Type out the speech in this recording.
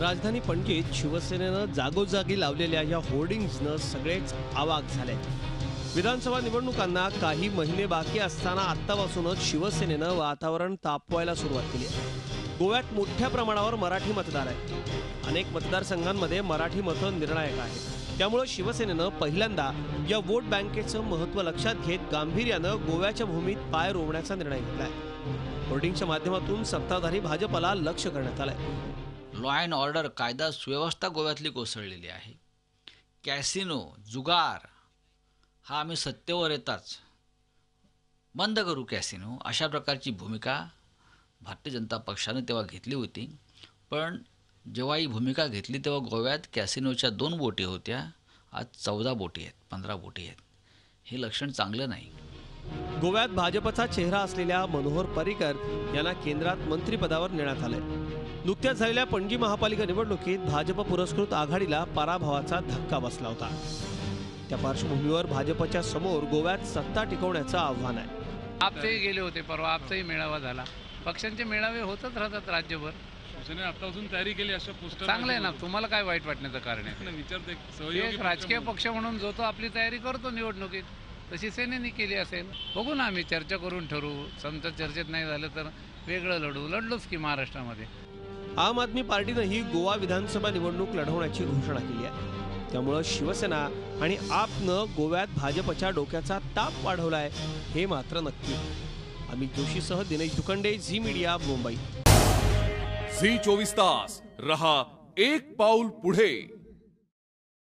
राजधानी पणजीत शिवसेनेनं जागोजागी लावलेल्या या होर्डिंग्जनं सगळेच आवाक झाले. विधानसभा निवडणुकांना काही महिने बाकी असताना आत्तापासूनच शिवसेनेनं वातावरण तापवायला सुरुवात केली आहे. गोव्यात मोठ्या प्रमाणावर मराठी मतदार आहेत. अनेक मतदारसंघांमध्ये मराठी मतं निर्णायक आहेत. त्यामुळं शिवसेनेनं पहिल्यांदा या वोट बँकेचं महत्त्व लक्षात घेत गांभीर्यानं गोव्याच्या भूमीत पाय रोवण्याचा निर्णय घेतलाय. होर्डिंगच्या माध्यमातून सत्ताधारी भाजपला लक्ष करण्यात आलंय. लॉ अँड ऑर्डर कायदा सुव्यवस्था गोव्यातली कोसळलेली आहे. कॅसिनो जुगार हा आम्ही सत्तेवर येताच बंद करू कॅसिनो अशा प्रकारची भूमिका भारतीय जनता पक्षाने तेव्हा घेतली होती. पण जेव्हा ही भूमिका घेतली तेव्हा गोव्यात कॅसिनोच्या दोन बोटी होत्या. आज चौदा बोटी आहेत पंधरा बोटी आहेत. हे लक्षण चांगलं नाही. गोव्यात भाजपचा चेहरा असलेल्या मनोहर पर्रिकर यांना केंद्रात मंत्रिपदावर नेण्यात आलंय. नुकत्याच झालेल्या पणजी महापालिका निवडणुकीत भाजप पुरस्कृत आघाडीला पराभवाचा धक्का बसला होता. त्या पार्श्वभूमीवर भाजपच्या समोर गोव्यात सत्ता टिकवण्याचं आव्हान आहे. आपचेही गेले होते परवा आपचाही मेळावा झाला. पक्षांचे मेळावे होतच राहतात राज्यभर. आतापासून तयारी केली अशा पोस्टर चांगलं आहे ना तुम्हाला काय वाईट वाटण्याचं कारण आहे? विचारते एक राजकीय पक्ष म्हणून जो तो आपली तयारी करतो निवडणुकीत. तशी सेनेने केली असेल. बघू ना आम्ही चर्चा करून ठरवू समजा चर्चेत नाही झालं तर वेगळं लढू. लढलोच की महाराष्ट्रामध्ये. आम आदमी पार्टीनंही गोवा विधानसभा निवडणूक लढवण्याची घोषणा केली आहे. त्यामुळं शिवसेना आणि आपनं गोव्यात भाजपच्या डोक्याचा ताप वाढवलाय हे मात्र नक्की. Amit जोशीसह Dinesh Dukhande Zee media Mumbai. Zee चोवीस तास. रहा एक पाऊल पुढे.